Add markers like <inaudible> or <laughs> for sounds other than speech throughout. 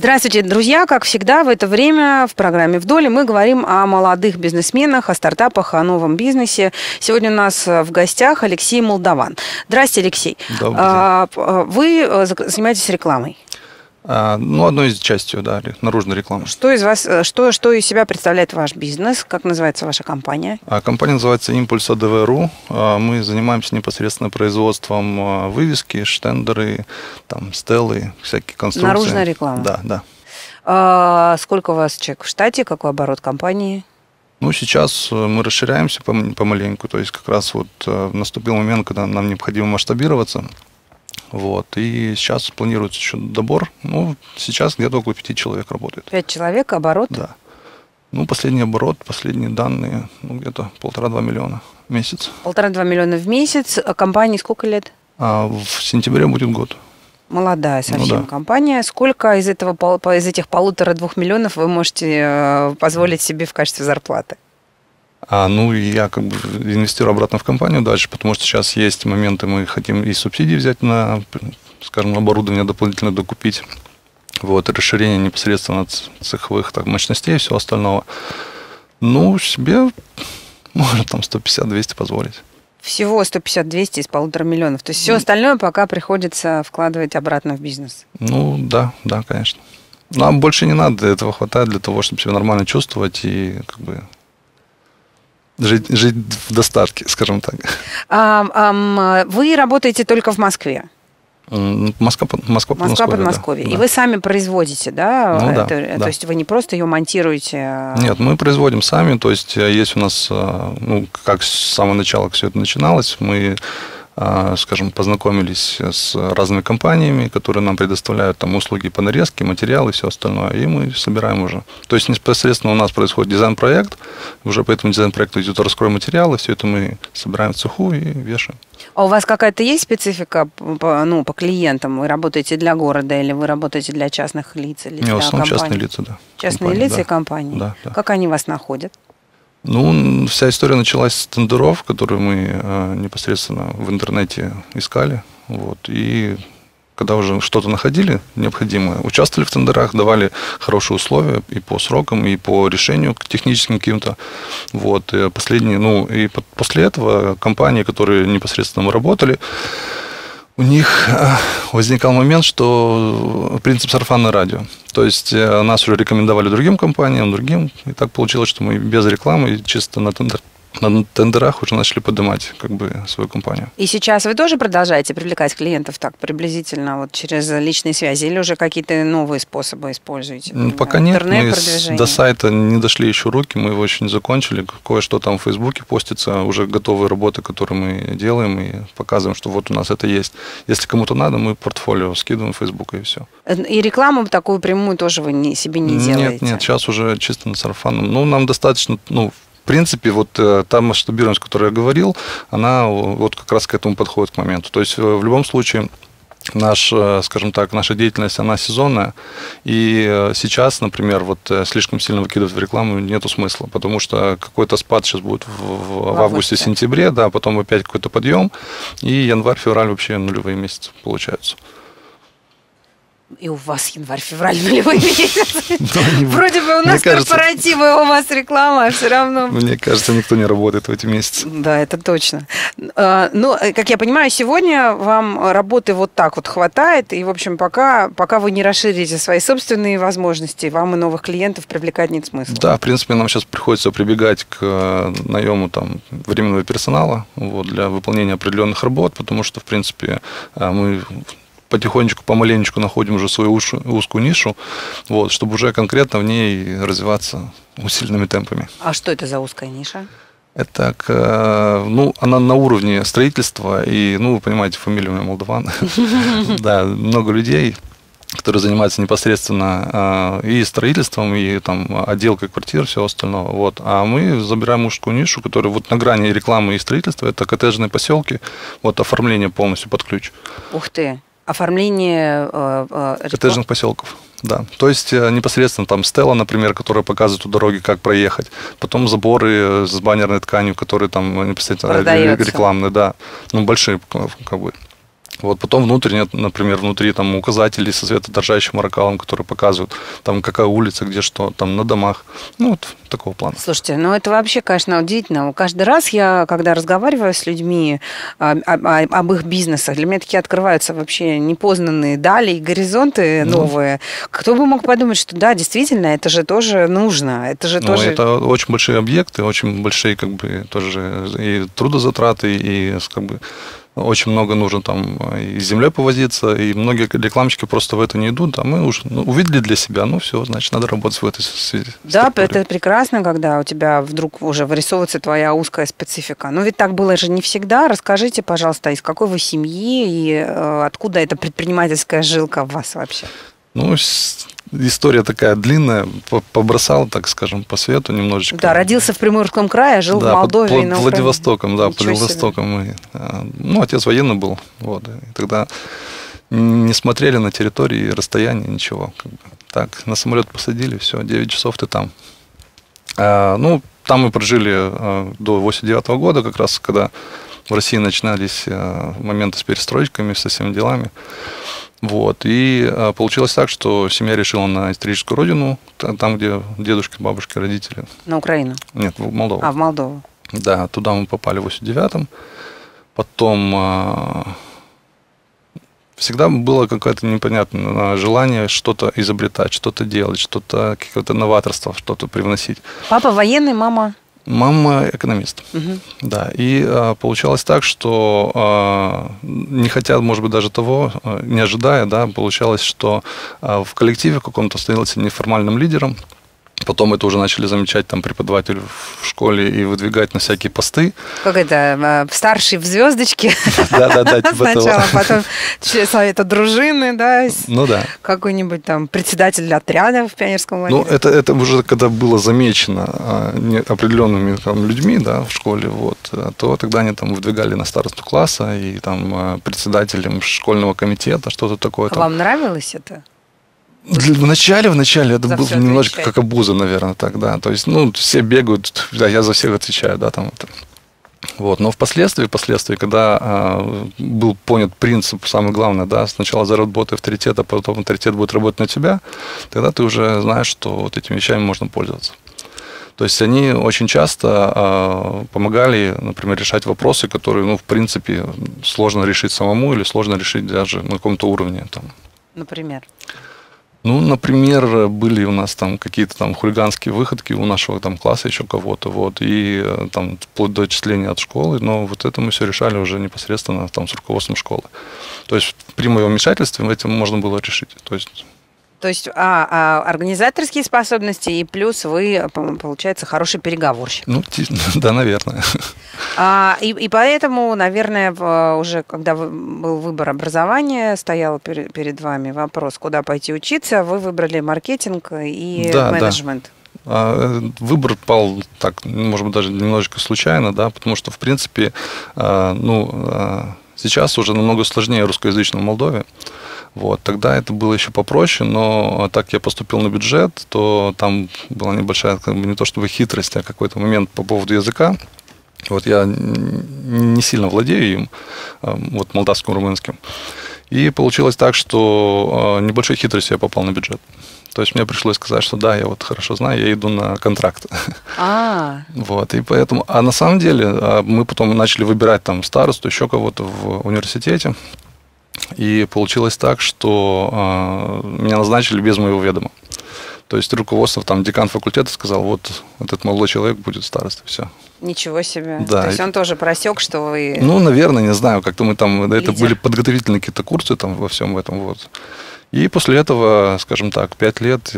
Здравствуйте, друзья! Как всегда, в это время в программе «Вдоль» мы говорим о молодых бизнесменах, о стартапах, о новом бизнесе. Сегодня у нас в гостях Алексей Молдаван. Здравствуйте, Алексей. Добрый день. А, Вы э, занимаетесь рекламой. А, ну, одной из частью, да, наружной рекламы. Что из вас, э, что, что из себя представляет ваш бизнес? Как называется ваша компания? А компания называется Импульс АДВРУ. А, Мы занимаемся непосредственно производством вывески, штендеры, там, стелы, всякие конструкции. Наружная реклама. Да, да. А, Сколько у вас человек в штате? Какой оборот компании? Ну, сейчас э, мы расширяемся пом- помаленьку, то есть как раз вот э, наступил момент, когда нам необходимо масштабироваться. Вот, и сейчас планируется еще добор. Ну, сейчас где-то около пяти человек работает. Пять человек, оборот? Да. Ну, последний оборот, последние данные, ну, где-то полтора-два миллиона в месяц. Полтора-два миллиона в месяц. А компании сколько лет? А в сентябре будет год. Молодая Ну совсем да. компания. Сколько из этого из этих полутора-двух миллионов вы можете э, позволить себе в качестве зарплаты? А, ну, и я как бы инвестирую обратно в компанию дальше, потому что сейчас есть моменты, мы хотим и субсидии взять на, скажем, оборудование дополнительно докупить. Вот, расширение непосредственно цеховых так, мощностей и всего остального. Ну, себе можно там 150-200 позволить. Всего 150-200 из полутора миллионов. То есть все остальное пока приходится вкладывать обратно в бизнес. Ну, да, да, конечно. Нам больше не надо, этого хватает для того, чтобы себя нормально чувствовать и как бы жить, жить в достатке, скажем так. А, ам, вы работаете только в Москве, М, Москва, Москва, Москва, Подмосковье, да. И да. вы сами производите, да? Ну это- да. То есть вы не просто ее монтируете. а- Нет, мы производим сами, то есть э, есть у нас, э, ну, как с самого начала все это начиналось, мы, скажем, познакомились с разными компаниями, которые нам предоставляют там услуги по нарезке, материалы и все остальное, и мы собираем уже. То есть непосредственно у нас происходит дизайн-проект, уже по этому дизайн-проекту идет раскрой материала, все это мы собираем в цеху и вешаем. А у вас какая-то есть специфика по, ну, по клиентам? Вы работаете для города или вы работаете для частных лиц или Не, для в основном компаний? частные лица, да. Частные компании, лица да. и компании. Да, да. Как они вас находят? Ну, вся история началась с тендеров, которые мы э, непосредственно в интернете искали. Вот, и когда уже что-то находили необходимое, участвовали в тендерах, давали хорошие условия и по срокам, и по решению техническим каким-то. Вот, последние, ну, и по- после этого компании, которые непосредственно мы работали, у них э, возникал момент, что принцип сарафанное радио. То есть э, нас уже рекомендовали другим компаниям, другим. И так получилось, что мы без рекламы, чисто на, на тендерах уже начали поднимать как бы свою компанию. И сейчас вы тоже продолжаете привлекать клиентов так приблизительно вот через личные связи или уже какие-то новые способы используете? Ну, Пока знаю, нет, мы с- до сайта не дошли еще руки, мы его еще не закончили. Кое-что там в Фейсбуке постится, уже готовые работы, которые мы делаем и показываем, что вот у нас это есть. Если кому-то надо, мы портфолио скидываем в Фейсбук и все. И рекламу такую прямую тоже вы не, себе не делаете? Нет, нет, сейчас уже чисто на сарафанном. Ну, нам достаточно, ну, в принципе, вот э, та масштабируемость, о которой я говорил, она вот как раз к этому подходит к моменту. То есть э, в любом случае наш, э, скажем так, наша деятельность, она сезонная. И сейчас, например, вот слишком сильно выкидывать в рекламу нету смысла, потому что какой-то спад сейчас будет в, в- в августе. августе-сентябре, да, потом опять какой-то подъем, и январь-февраль вообще нулевые месяцы получаются. И у вас январь-февраль нулевой месяц. <laughs> не- Вроде бы у нас корпоративы, а у вас реклама, а все равно... Мне кажется, никто не работает в эти месяцы. Да, это точно. А, Ну, э, как я понимаю, сегодня вам работы вот так вот хватает, и, в общем, пока, пока вы не расширите свои собственные возможности, вам и новых клиентов привлекать нет смысла. Да, в принципе, нам сейчас приходится прибегать к э, наему там, временного персонала вот, для выполнения определенных работ, потому что, в принципе, э, мы потихонечку, помаленечку находим уже свою узкую нишу, вот, чтобы уже конкретно в ней развиваться усиленными темпами. А что это за узкая ниша? Это, к, э, ну, она на уровне строительства, и, ну, вы понимаете, фамилия у меня Молдаван. <laughs> Да, много людей, которые занимаются непосредственно э, и строительством, и там отделкой квартир, всего остального. Вот. А мы забираем мужскую нишу, которая вот на грани рекламы и строительства, это коттеджные поселки, вот оформление полностью под ключ. Ух ты! Оформление... э, э, Коттеджных поселков. Да, то есть э, непосредственно там стела, например, которая показывает у дороги, как проехать. Потом заборы с баннерной тканью, которые там непосредственно ре- Продается. рекламные, да. Ну, большие, как бы. Вот потом внутренне, например, внутри там указатели со светодержащим оракалом, которые показывают, там какая улица, где что, там на домах. Ну, вот такого плана. Слушайте, ну это вообще, конечно, удивительно. Каждый раз я, когда разговариваю с людьми а, а, а, об их бизнесах, для меня такие открываются вообще непознанные дали и горизонты ну. новые. Кто бы мог подумать, что да, действительно, это же тоже нужно. Это же ну, тоже... Это очень большие объекты, очень большие как бы тоже и трудозатраты, и как бы очень много нужно там и с землей повозиться, и многие рекламщики просто в это не идут, а мы уже ну, увидели для себя, ну все, значит, надо работать в этой связи. Да, структуре. это прекрасно, когда у тебя вдруг уже вырисовывается твоя узкая специфика. Но ведь так было же не всегда. Расскажите, пожалуйста, из какой вы семьи и э, откуда эта предпринимательская жилка в вас вообще? Ну, история такая длинная, побросал, так скажем, по свету немножечко. Да, родился в Приморском крае, жил да, в Молдове. Под, под Владивостоком, да, Ничего под Владивостоком. И, а, ну, отец военный был, вот, и тогда не смотрели на территории, расстояние, ничего. Как бы. Так, на самолет посадили, все, 9 часов ты там. А, ну, там мы прожили а, до 89 -го года, как раз когда в России начинались а, моменты с перестройками, со всеми делами. Вот. И а, получилось так, что семья решила на историческую родину, там, где дедушки, бабушки, родители. На Украину? Нет, в Молдову. А, в Молдову. Да, туда мы попали в 89-м. Потом а, всегда было какое-то непонятное желание что-то изобретать, что-то делать, что-то, какое-то новаторство, что-то привносить. Папа военный, мама? Мама экономист. Угу. Да. И а, получалось так, что а, не хотя, может быть, даже того, а, не ожидая, да, получалось, что а, в коллективе каком-то становился неформальным лидером. Потом это уже начали замечать там преподаватели в школе и выдвигать на всякие посты. Как это, э, старший в звездочке? <laughs> Да-да-да, типа Сначала, потом член совета дружины, да? Ну да. Какой-нибудь там председатель отряда в пионерском лагере. Ну, это, это уже когда было замечено а, определенными там, людьми, да, в школе, вот, то тогда они там выдвигали на старосту класса и там а, председателем школьного комитета, что-то такое. А вам нравилось это? В начале, в начале это было немножко как обуза, наверное, так, да. То есть, ну, все бегают, да, я за всех отвечаю, да, там. Это. Вот. Но впоследствии, впоследствии, когда а, был понят принцип, самое главное, да, сначала заработай авторитет, а потом авторитет будет работать на тебя, тогда ты уже знаешь, что вот этими вещами можно пользоваться. То есть они очень часто а, помогали, например, решать вопросы, которые, ну, в принципе, сложно решить самому или сложно решить даже на каком-то уровне. Там. Например? Ну, например, были у нас там какие-то там хулиганские выходки у нашего там класса еще кого-то, вот, и э, там вплоть до отчисления от школы, но вот это мы все решали уже непосредственно там с руководством школы. То есть при моем вмешательстве этим можно было решить. То есть то есть а, а, организаторские способности и плюс вы, получается, хороший переговорщик. Ну, <laughs> да, наверное. А, и, и поэтому, наверное, уже когда был выбор образования, стоял перед, перед вами вопрос, куда пойти учиться, вы выбрали маркетинг и да, менеджмент. Да. А, выбор пал так, может быть, даже немножечко случайно, да, потому что, в принципе, а, ну, сейчас уже намного сложнее русскоязычном в Молдове. Вот, тогда это было еще попроще, но так я поступил на бюджет, то там была небольшая, как бы не то чтобы хитрость, а какой-то момент по поводу языка. Вот я не сильно владею им, а, вот молдавским, румынским. И получилось так, что а, небольшой хитростью я попал на бюджет. То есть мне пришлось сказать, что да, я вот хорошо знаю, я иду на контракт. А. <laughs> Вот, и поэтому... А на самом деле а, мы потом начали выбирать там старосту, еще кого-то в университете. И получилось так, что э, меня назначили без моего ведома. То есть руководство, там, декан факультета сказал, вот этот молодой человек будет старостой, все. Ничего себе. Да. То есть он тоже просек, что вы... Ну, наверное, не знаю, как-то мы там, Лидер. это были подготовительные какие-то курсы там во всем этом, вот. И после этого, скажем так, пять лет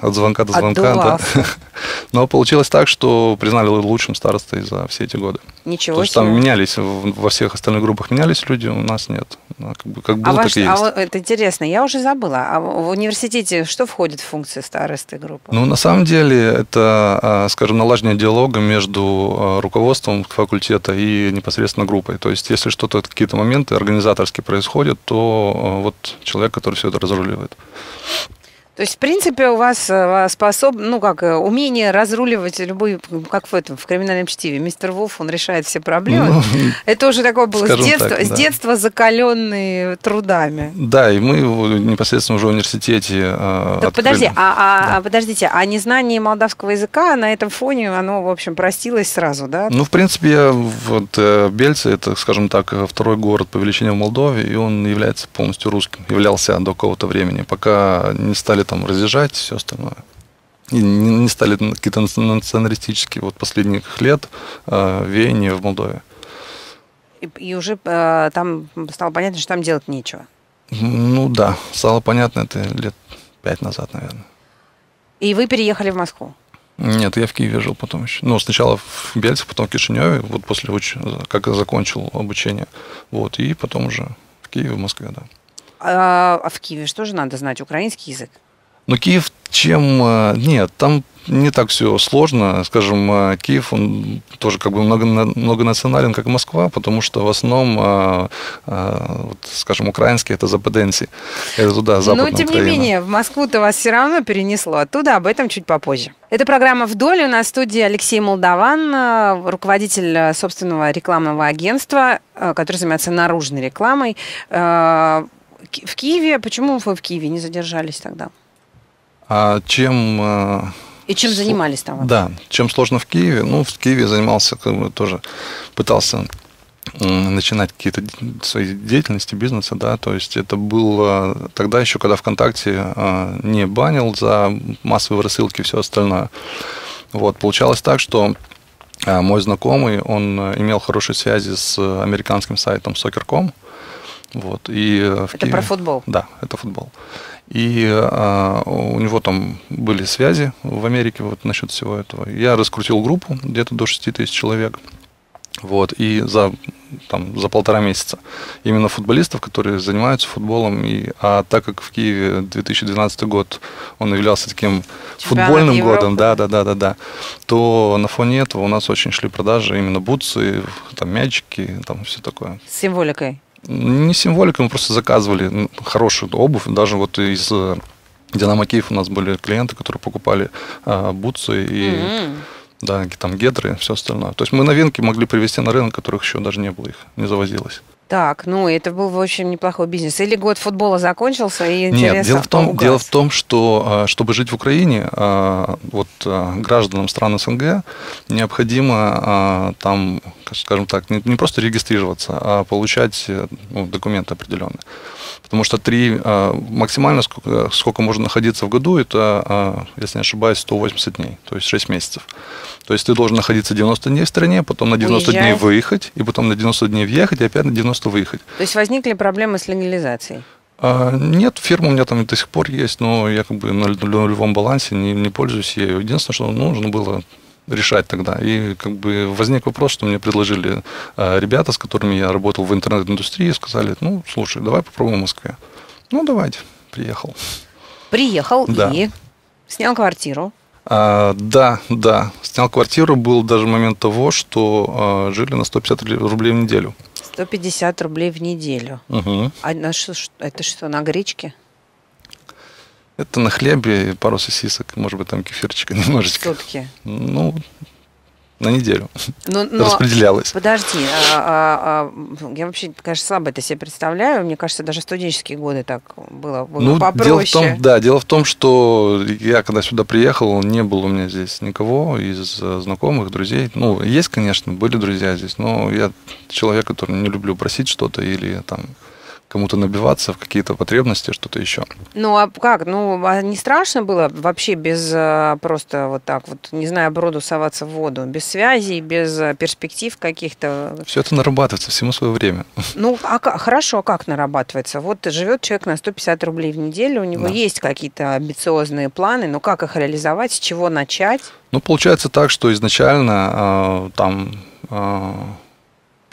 от звонка до звонка. Да. <laughs> Но получилось так, что признали лучшим старостой за все эти годы. Ничего То себе. там менялись, во всех остальных группах менялись люди, у нас нет. Как, бы, как было, а ваш, так и есть. А это интересно, я уже забыла. А в университете что входит в функции старосты группы? Ну, на самом деле, это, а, скажем, налаживание диалога между а, руководством факультета и непосредственно группой. То есть, если что-то, какие-то моменты организаторские происходят, то а, вот человек, который все это разруливает. То есть, в принципе, у вас э, способ, ну как, э, умение разруливать любой, как в этом, в криминальном чтиве. Мистер Вулф, он решает все проблемы. Ну, <laughs> Это уже такое было с детства, так, да. с детства закаленный трудами. Да, и мы непосредственно уже в университете э, Так подожди, а, а, да. подождите, а незнание молдавского языка на этом фоне, оно, в общем, простилось сразу, да? Ну, в принципе, я вот Бельце, это, скажем так, второй город по величине в Молдове, и он является полностью русским, являлся до какого-то времени, пока не стали там разъезжать все остальное. И не, не стали какие-то националистические вот последних лет э, веяния в Молдове. И, и уже э, там стало понятно, что там делать нечего. Ну да, стало понятно это лет пять назад, наверное. И вы переехали в Москву? Нет, я в Киеве жил потом еще. Ну, сначала в Бельце, потом в Кишиневе, вот после, уч... как закончил обучение. Вот, и потом уже в Киеве, в Москве, да. А, а в Киеве что же надо знать? Украинский язык? Но Киев чем... Э, нет, там не так все сложно. Скажем, э, Киев, он тоже как бы много, многонационален, как Москва, потому что в основном, э, вот, скажем, украинский это западенси. Это туда, западная Но, тем Украина. не менее, в Москву-то вас все равно перенесло. Оттуда об этом чуть попозже. Это программа «Вдоль». У нас в студии Алексей Молдаван, руководитель собственного рекламного агентства, который занимается наружной рекламой. В Киеве, почему вы в Киеве не задержались тогда? А чем... Э, И чем занимались там? Да, чем сложно в Киеве. Ну, в Киеве занимался, как бы, тоже пытался начинать какие-то свои деятельности, бизнеса, да, то есть это было тогда еще, когда ВКонтакте э, не банил за массовые рассылки и все остальное. Вот, получалось так, что э, мой знакомый, он имел хорошие связи с американским сайтом Soccer.com, вот, и это Киеве... про футбол? Да, это футбол. И а, у него там были связи в Америке вот насчет всего этого. Я раскрутил группу где-то до 6 тысяч человек. Вот, и за, там, за полтора месяца именно футболистов, которые занимаются футболом. И, а так как в Киеве 2012 год, он являлся таким Чемпионат футбольным Европы. годом, да, да, да, да, да, то на фоне этого у нас очень шли продажи именно бутсы, там, мячики, там все такое. С символикой? Не символика, мы просто заказывали хорошую обувь. Даже вот из э, Динамо Киев у нас были клиенты, которые покупали а, бутсы и mm-hmm. да, там гетры и все остальное. То есть мы новинки могли привезти на рынок, которых еще даже не было их, не завозилось. Так, ну это был в общем неплохой бизнес. Или год футбола закончился и Нет, дело в том, дело в том, что а, чтобы жить в Украине, а, вот гражданам стран СНГ необходимо там скажем так, не, просто регистрироваться, а получать э, ну, документы определенные. Потому что три, а, максимально сколько, сколько можно находиться в году, это, а, если не ошибаюсь, 180 дней, то есть 6 месяцев. То есть ты должен находиться 90 дней в стране, потом на 90 Уезжай. дней выехать, и потом на 90 дней въехать, и опять на 90 выехать. То есть возникли проблемы с легализацией? А, нет, фирма у меня там до сих пор есть, но я как бы на нулевом балансе не, не пользуюсь ею. Единственное, что нужно было решать тогда. И как бы возник вопрос, что мне предложили э, ребята, с которыми я работал в интернет-индустрии, сказали, ну, слушай, давай попробуем в Москве. Ну, давайте, приехал. Приехал да. и снял квартиру. А, да, да. Снял квартиру, был даже момент того, что а, жили на 150 рублей в неделю. 150 рублей в неделю. Угу. А на что, это что, на гречке? Это на хлебе пару сосисок, может быть, там кефирчика <laughs> немножечко. Сутки? Ну, на неделю. Но, <laughs> но Распределялось. Подожди, а, а, а, я вообще, конечно, слабо это себе представляю. Мне кажется, даже студенческие годы так было, было ну, попроще. Дело в том, да, дело в том, что я, когда сюда приехал, не было у меня здесь никого из э, знакомых, друзей. Ну, есть, конечно, были друзья здесь, но я человек, который не люблю просить что-то или там кому-то набиваться в какие-то потребности, что-то еще. Ну а как? Ну а не страшно было вообще без а, просто вот так вот, не знаю, броду соваться в воду, без связей, без а, перспектив каких-то? Все это нарабатывается всему свое время. <laughs> Ну а хорошо, а как нарабатывается? Вот живет человек на 150 рублей в неделю, у него да. есть какие-то амбициозные планы, но как их реализовать, с чего начать? Ну получается так, что изначально э, там э,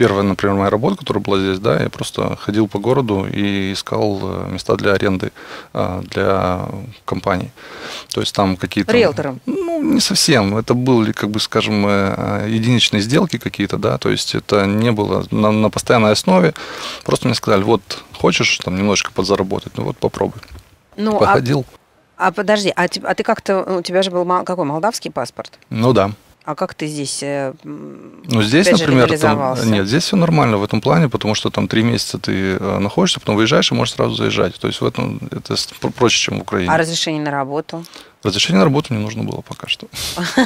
первая, например, моя работа, которая была здесь, да, я просто ходил по городу и искал э, места для аренды э, для компаний. То есть там какие-то... Риэлтором? Ну, не совсем. Это были, как бы, скажем, э, единичные сделки какие-то, да, то есть это не было на, на постоянной основе. Просто мне сказали, вот, хочешь там немножко подзаработать, ну вот попробуй. Ну, а Походил. А А подожди, а, а ты как-то, у тебя же был какой, молдавский паспорт? Ну да. А как ты здесь? Э, ну, здесь, например, там, нет, здесь все нормально в этом плане, потому что там три месяца ты э, находишься, потом выезжаешь и можешь сразу заезжать. То есть в этом это проще, чем в Украине. А разрешение на работу? Разрешение на работу не нужно было пока что. <laughs>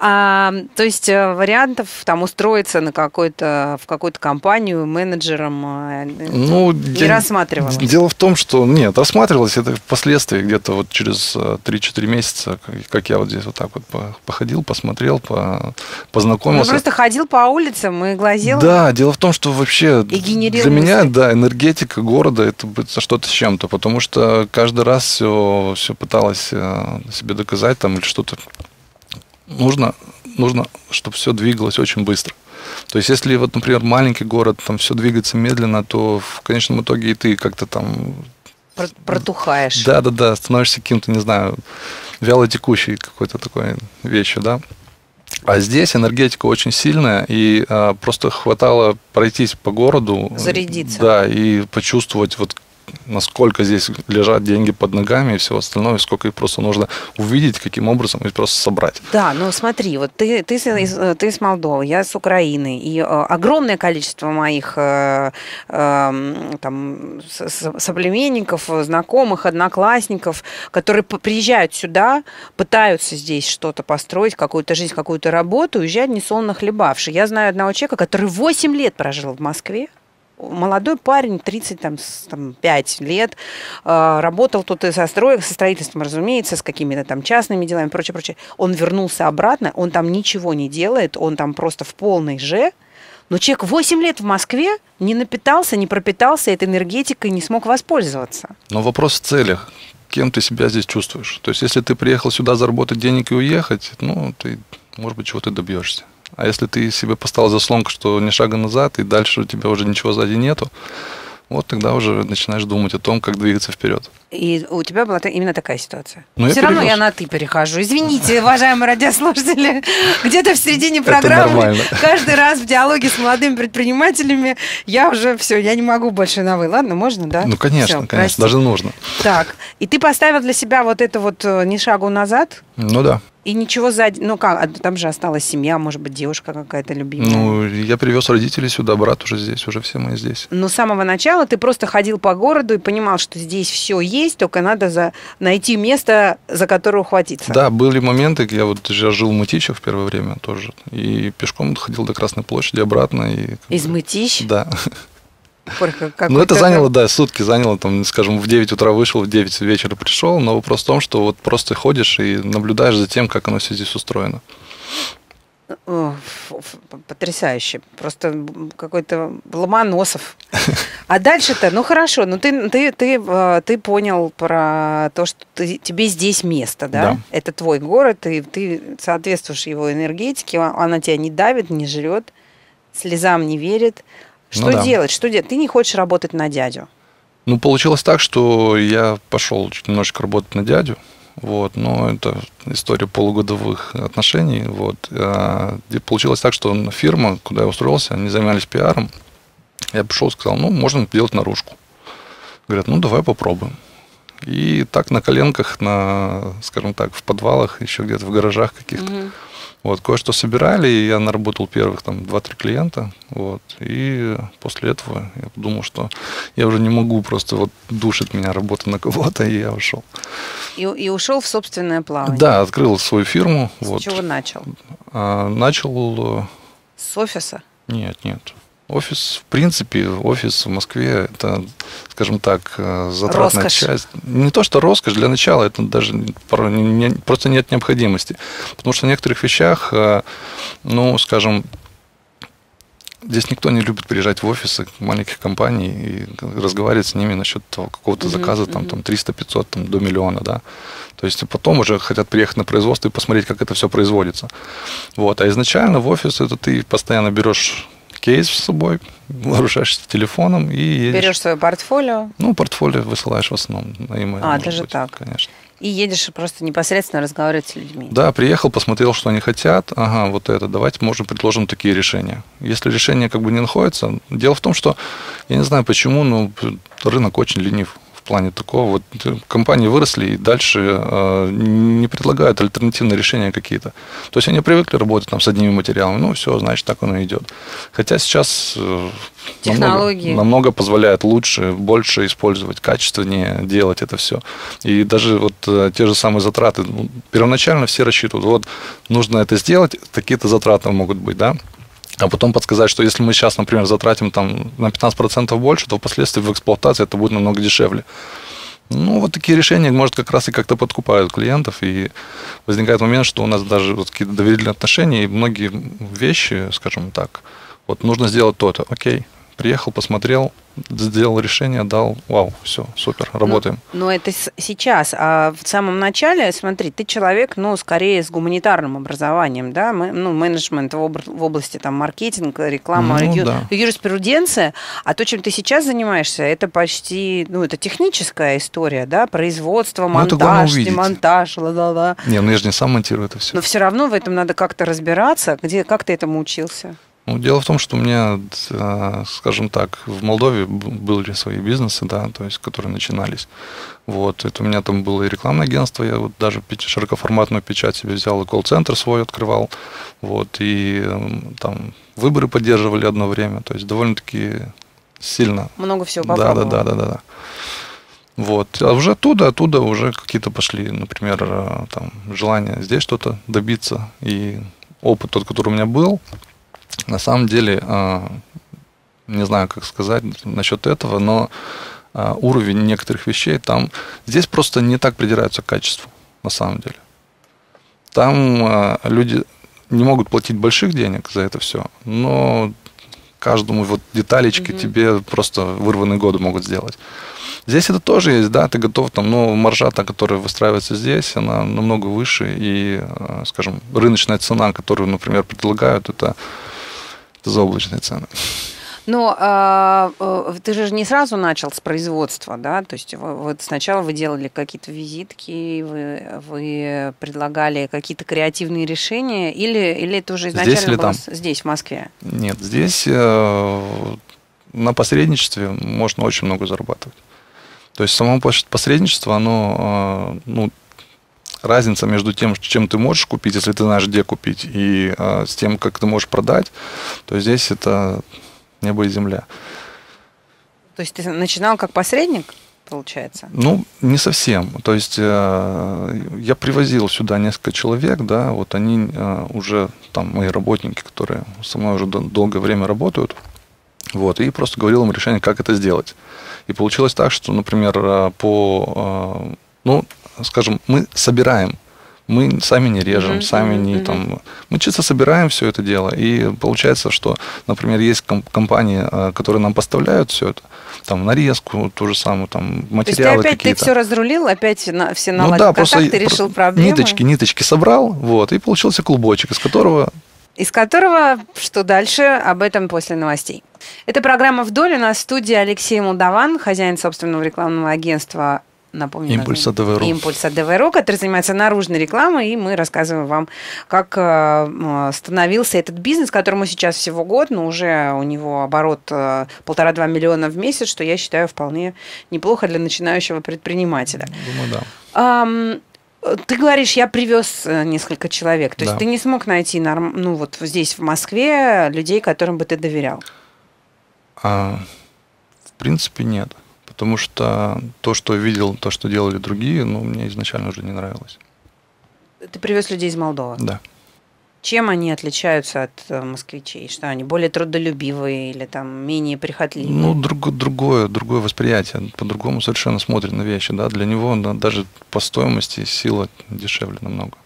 а, то есть э, вариантов там устроиться на какой-то, в какую-то компанию менеджером э, ну, не рассматривалось? Дело в том, что нет, рассматривалось это впоследствии, где-то вот через 3-4 э, месяца, как я вот здесь вот так вот походил, посмотрел, познакомился. Ну, просто ходил по улицам и глазел? Да, дело в том, что вообще для меня, да, энергетика города это что-то с чем-то, потому что каждый раз все, все себе доказать там или что-то. Нужно, нужно, чтобы все двигалось очень быстро. То есть, если вот, например, маленький город, там все двигается медленно, то в конечном итоге и ты как-то там протухаешь. Да, да, да, становишься каким-то, не знаю, вяло текущей какой-то такой вещью, да. А здесь энергетика очень сильная, и а, просто хватало пройтись по городу. Зарядиться. Да, и почувствовать вот насколько здесь лежат деньги под ногами и все остальное, сколько их просто нужно увидеть, каким образом и просто собрать. Да, ну смотри, вот ты, ты, ты, ты с Молдовы, я с Украины, и э, огромное количество моих э, э, там, соплеменников, знакомых, одноклассников, которые приезжают сюда, пытаются здесь что-то построить, какую-то жизнь, какую-то работу, уезжают несолоно хлебавши. Я знаю одного человека, который 8 лет прожил в Москве, молодой парень, 30, там, там, 5 лет, э, работал тут и со строек, со строительством, разумеется, с какими-то там частными делами, прочее, прочее. Он вернулся обратно, он там ничего не делает, он там просто в полной же, но человек 8 лет в Москве не напитался, не пропитался этой энергетикой, не смог воспользоваться. Но вопрос в целях. Кем ты себя здесь чувствуешь? То есть, если ты приехал сюда заработать денег и уехать, ну, ты, может быть, чего ты добьешься. А если ты себе поставил заслонку, что ни шага назад, и дальше у тебя уже ничего сзади нету, вот тогда уже начинаешь думать о том, как двигаться вперед. И у тебя была именно такая ситуация. Но ну, Все равно я на ты перехожу. Извините, уважаемые радиослушатели, <laughs> где-то в середине программы, каждый раз в диалоге с молодыми предпринимателями я уже все, я не могу больше на вы. Ладно, можно, да? Ну, конечно, все, конечно, прости. даже нужно. Так, и ты поставил для себя вот это вот э, ни шагу назад? Ну да. И ничего сзади, ну как, а там же осталась семья, может быть, девушка какая-то любимая. Ну, я привез родителей сюда, брат уже здесь, уже все мы здесь. Но с самого начала ты просто ходил по городу и понимал, что здесь все есть, только надо за... найти место, за которое ухватиться. Да, были моменты, я вот я жил в Мытищах в первое время тоже, и пешком ходил до Красной площади обратно. И, Из Мытищ? Да. Ну, это заняло, да, сутки заняло, там, скажем, в 9 утра вышел, в 9 вечера пришел, но вопрос в том, что вот просто ходишь и наблюдаешь за тем, как оно все здесь устроено. Потрясающе. Просто какой-то Ломоносов. А дальше-то, ну хорошо, ну ты, ты, ты, э, ты понял про то, что ты, тебе здесь место, да? да? Это твой город, и ты соответствуешь его энергетике, она тебя не давит, не жрет, слезам не верит. Что ну, да. делать? Что делать? Ты не хочешь работать на дядю. Ну, получилось так, что я пошел немножечко работать на дядю. Вот, но это история полугодовых отношений. Вот. А, и получилось так, что фирма, куда я устроился, они занимались пиаром. Я пришел и сказал, ну, можно сделать наружку. Говорят, ну, давай попробуем. И так на коленках, на, скажем так, в подвалах, еще где-то в гаражах каких-то. Угу. Вот, кое-что собирали, и я наработал первых там 2-3 клиента. Вот, и после этого я подумал, что я уже не могу, просто вот душит меня работа на кого-то, и я ушел. И, и ушел в собственное плавание? Да, открыл свою фирму. С вот. чего начал? А, начал... Э, С офиса? Нет, нет. Офис, в принципе, офис в Москве, это, скажем так, э, затратная роскошь. часть. Не то, что роскошь, для начала это даже просто нет необходимости. Потому что в некоторых вещах, э, ну, скажем, здесь никто не любит приезжать в офисы маленьких компаний и разговаривать с ними насчет какого-то заказа, там, там 300-500, там, до миллиона, да. То есть потом уже хотят приехать на производство и посмотреть, как это все производится. Вот. А изначально в офис это ты постоянно берешь кейс с собой, вооружаешься телефоном и едешь. Берешь свое портфолио? Ну, портфолио высылаешь в основном на e А, даже быть, так? Конечно. И едешь просто непосредственно разговаривать с людьми. Да, приехал, посмотрел, что они хотят. Ага, вот это, давайте, может, предложим такие решения. Если решение как бы не находится, дело в том, что, я не знаю почему, но рынок очень ленив плане такого. Вот э, компании выросли и дальше э, не предлагают альтернативные решения какие-то. То есть они привыкли работать там с одними материалами, ну все, значит, так оно идет. Хотя сейчас э, Технологии. Намного, намного позволяет лучше, больше использовать, качественнее делать это все. И даже вот э, те же самые затраты, ну, первоначально все рассчитывают, вот нужно это сделать, такие-то затраты могут быть, да, а потом подсказать, что если мы сейчас, например, затратим там на 15% больше, то впоследствии в эксплуатации это будет намного дешевле. Ну, вот такие решения, может, как раз и как-то подкупают клиентов, и возникает момент, что у нас даже вот какие-то доверительные отношения, и многие вещи, скажем так, вот нужно сделать то-то, окей, приехал, посмотрел, сделал решение, дал, вау, все, супер, работаем. Но, но это сейчас, а в самом начале, смотри, ты человек, ну, скорее с гуманитарным образованием, да, ну, менеджмент в, об, в области там маркетинга, реклама, ну, ю, да. юриспруденция, а то, чем ты сейчас занимаешься, это почти, ну, это техническая история, да, производство, ну, монтаж, демонтаж, ла-ла-ла. Не, ну я же не сам монтирую это все. Но все равно в этом надо как-то разбираться, где, как ты этому учился? Ну, дело в том, что у меня, э, скажем так, в Молдове были свои бизнесы, да, то есть, которые начинались. Вот, это у меня там было и рекламное агентство, я вот даже широкоформатную печать себе взял, и колл-центр свой открывал, вот, и там выборы поддерживали одно время, то есть довольно-таки сильно. Много всего попробовал. Да, да, да, да, да. Вот. А уже оттуда, оттуда уже какие-то пошли, например, э, там, желание здесь что-то добиться. И опыт тот, который у меня был, на самом деле, а, не знаю, как сказать насчет этого, но а, уровень некоторых вещей там... Здесь просто не так придираются к качеству, на самом деле. Там а, люди не могут платить больших денег за это все, но каждому вот деталечки mm-hmm. тебе просто вырванные годы могут сделать. Здесь это тоже есть, да, ты готов там, но маржа, та, которая выстраивается здесь, она намного выше, и, скажем, рыночная цена, которую, например, предлагают, это это заоблачные цены. Но а, э, ты же не сразу начал с производства, да? То есть вот сначала вы делали какие-то визитки, вы, вы предлагали какие-то креативные решения, или, или это уже изначально здесь или было там? здесь, в Москве? Нет, здесь э, на посредничестве можно очень много зарабатывать. То есть само посредничество, оно, э, ну, разница между тем, чем ты можешь купить, если ты знаешь, где купить, и э, с тем, как ты можешь продать, то здесь это небо и земля. То есть ты начинал как посредник? получается? Ну, не совсем. То есть э, я привозил сюда несколько человек, да, вот они э, уже там мои работники, которые со мной уже долгое время работают, вот, и просто говорил им решение, как это сделать. И получилось так, что, например, э, по, э, ну, скажем, мы собираем мы сами не режем, mm-hmm, сами не mm-hmm. там. Мы чисто собираем все это дело. И получается, что, например, есть компании, э, которые нам поставляют все это, там нарезку, ту же самую, там материалы То есть ты опять какие-то. ты все разрулил, опять на, все наладил ну, да, просто ты решил проблему. Ниточки, ниточки собрал, вот, и получился клубочек, из которого из которого что дальше, об этом после новостей. Это программа «Вдоль». У нас в студии Алексей Молдаван, хозяин собственного рекламного агентства напомню. Импульса ДВРУ. Импульса ДВРУ, который занимается наружной рекламой, и мы рассказываем вам, как э, становился этот бизнес, которому сейчас всего год, но уже у него оборот э, полтора-два миллиона в месяц, что я считаю вполне неплохо для начинающего предпринимателя. Думаю, да. Ты говоришь, я привез э, несколько человек. То да. есть ты не смог найти норм... ну, вот здесь, в Москве, людей, которым бы ты доверял? А, в принципе, нет. Потому что то, что видел, то, что делали другие, ну, мне изначально уже не нравилось. Ты привез людей из Молдовы? Да. Чем они отличаются от э, москвичей? Что они более трудолюбивые или там менее прихотливые? Ну, друг, другое, другое восприятие. По-другому совершенно смотрит на вещи. Да? Для него да, даже по стоимости сила дешевле намного.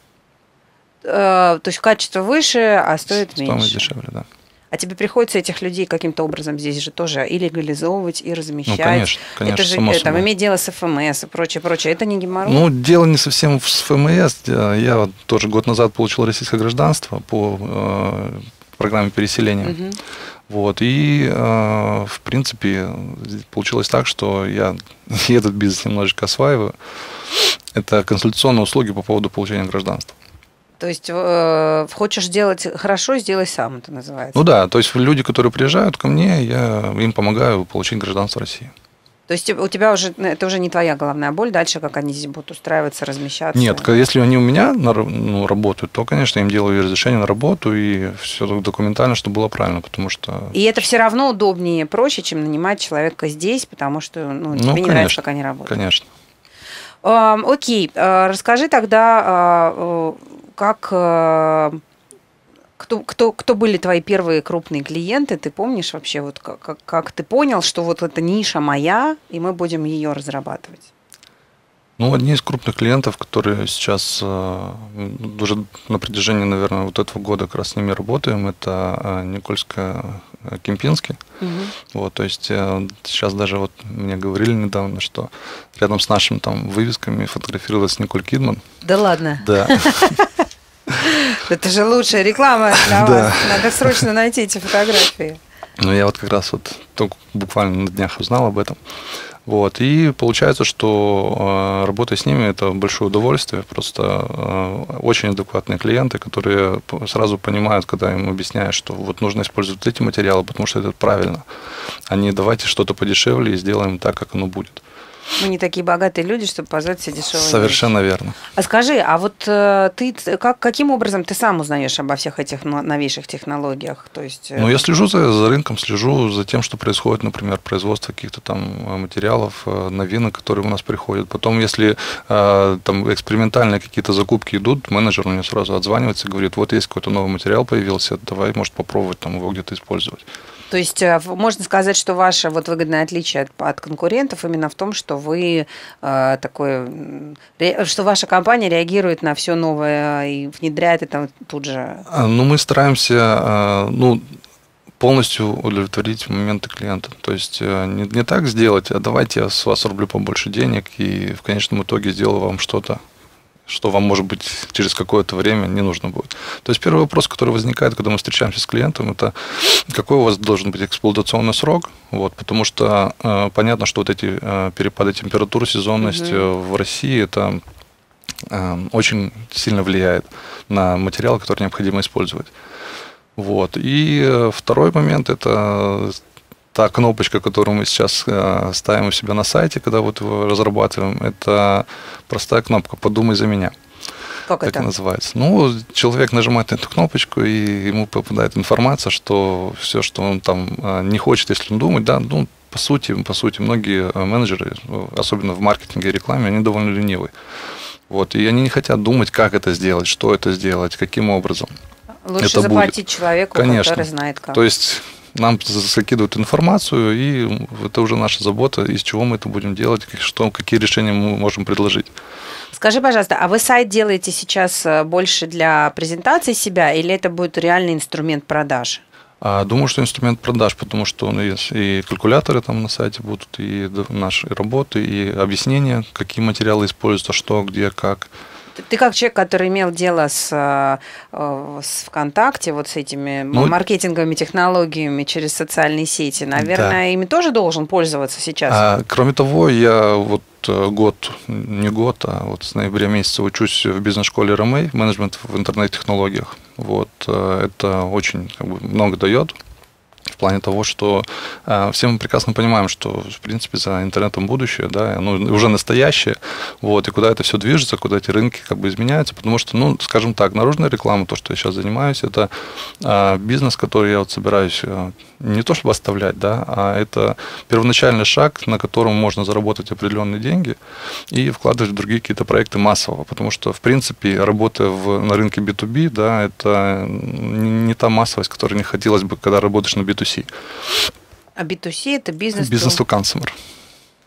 Э, то есть качество выше, а стоит Стоимость меньше. Стоимость дешевле, да. А тебе приходится этих людей каким-то образом здесь же тоже и легализовывать, и размещать. Ну, конечно, конечно, Это же само там, иметь дело с ФМС и прочее, прочее. Это не геморрой? Ну, дело не совсем с ФМС. Я вот тоже год назад получил российское гражданство по э, программе переселения. Угу. Вот, и, э, в принципе, получилось так, что я <laughs> этот бизнес немножечко осваиваю. Это консультационные услуги по поводу получения гражданства. То есть э, хочешь сделать хорошо, сделай сам, это называется. Ну да, то есть люди, которые приезжают ко мне, я им помогаю получить гражданство России. То есть у тебя уже это уже не твоя головная боль, дальше как они здесь будут устраиваться, размещаться? Нет, если они у меня ну, работают, то, конечно, им делаю разрешение на работу и все документально, чтобы было правильно, потому что... И это все равно удобнее, проще, чем нанимать человека здесь, потому что ну, тебе ну, не конечно, нравится, как они работают. Конечно. Окей, а, расскажи тогда, а, как кто, кто, кто были твои первые крупные клиенты? Ты помнишь вообще, вот как, как, как ты понял, что вот эта ниша моя, и мы будем ее разрабатывать? Ну, одни из крупных клиентов, которые сейчас э, уже на протяжении, наверное, вот этого года как раз с ними работаем, это э, Никольская э, Кемпинский. Угу. Вот, то есть сейчас даже вот мне говорили недавно, что рядом с нашими там вывесками фотографировалась Николь Кидман. Да ладно? Да. <laughs> <laughs> Это же лучшая реклама для <laughs> вас. Надо срочно найти эти фотографии. Ну, я вот как раз вот только буквально на днях узнал об этом. Вот. И получается, что э, работа с ними это большое удовольствие. Просто э, очень адекватные клиенты, которые сразу понимают, когда им объясняешь, что вот нужно использовать эти материалы, потому что это правильно. А не давайте что-то подешевле и сделаем так, как оно будет. Мы не такие богатые люди, чтобы позволить себе дешевые Совершенно вещи. верно. А скажи, а вот э, ты как, каким образом ты сам узнаешь обо всех этих новейших технологиях? То есть, э... Ну, я слежу за, за рынком, слежу за тем, что происходит, например, производство каких-то там э, материалов, новинок, которые у нас приходят. Потом, если э, там экспериментальные какие-то закупки идут, менеджер мне сразу отзванивается и говорит, вот есть какой-то новый материал появился, давай, может, попробовать там его где-то использовать. То есть э, можно сказать, что ваше вот выгодное отличие от, от конкурентов именно в том, что вы э, такой, что ваша компания реагирует на все новое и внедряет это тут же. А, ну, мы стараемся, э, ну, полностью удовлетворить моменты клиента. То есть э, не, не так сделать, а давайте я с вас рублю побольше денег и в конечном итоге сделаю вам что-то что вам, может быть, через какое-то время не нужно будет. То есть первый вопрос, который возникает, когда мы встречаемся с клиентом, это какой у вас должен быть эксплуатационный срок, вот, потому что э, понятно, что вот эти э, перепады температуры, сезонность угу. в России, это э, очень сильно влияет на материал, который необходимо использовать. Вот. И э, второй момент – это та кнопочка, которую мы сейчас э, ставим у себя на сайте, когда вот его разрабатываем, это простая кнопка «Подумай за меня». Как, как это? называется? Ну, человек нажимает на эту кнопочку, и ему попадает информация, что все, что он там э, не хочет, если он думает, да, ну, по сути, по сути, многие э, менеджеры, особенно в маркетинге и рекламе, они довольно ленивые. Вот, и они не хотят думать, как это сделать, что это сделать, каким образом. Лучше это заплатить будет. человеку, Конечно. который знает как. То есть нам закидывают информацию, и это уже наша забота, из чего мы это будем делать, что, какие решения мы можем предложить. Скажи, пожалуйста, а вы сайт делаете сейчас э, больше для презентации себя, или это будет реальный инструмент продаж? А, думаю, что инструмент продаж, потому что он есть и калькуляторы там на сайте будут, и наши работы, и объяснения, какие материалы используются, что, где, как. Ты как человек, который имел дело с, э, с ВКонтакте, вот с этими ну, маркетинговыми технологиями через социальные сети, наверное, да. ими тоже должен пользоваться сейчас. А, кроме того, я вот э, год, не год, а вот с ноября месяца учусь в бизнес-школе РМА, менеджмент в интернет-технологиях. Вот, э, это очень как бы, много дает плане того, что э, все мы прекрасно понимаем, что, в принципе, за интернетом будущее, да, оно уже настоящее, вот, и куда это все движется, куда эти рынки как бы изменяются, потому что, ну, скажем так, наружная реклама, то, что я сейчас занимаюсь, это э, бизнес, который я вот собираюсь э, не то чтобы оставлять, да, а это первоначальный шаг, на котором можно заработать определенные деньги и вкладывать в другие какие-то проекты массово, потому что, в принципе, работа в, на рынке B2B, да, это не, та массовость, которой не хотелось бы, когда работаешь на B2C. А B2C это бизнес? Бизнес to consumer.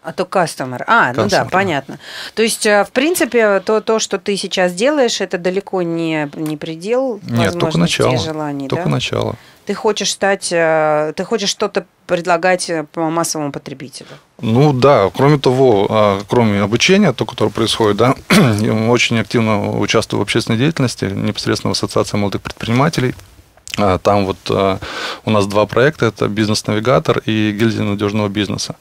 А то customer. А, customer. ну да, понятно. То есть, э, в принципе, то, то, что ты сейчас делаешь, это далеко не, не предел Нет, только начало. желаний. Только да? начало. Ты хочешь стать, э, ты хочешь что-то предлагать э, массовому потребителю? Ну да, кроме того, кроме обучения, то, которое происходит, да, <clears throat> очень активно участвую в общественной деятельности, непосредственно в Ассоциации молодых предпринимателей. А, там вот у нас два проекта, это бизнес-навигатор и гильдия надежного бизнеса.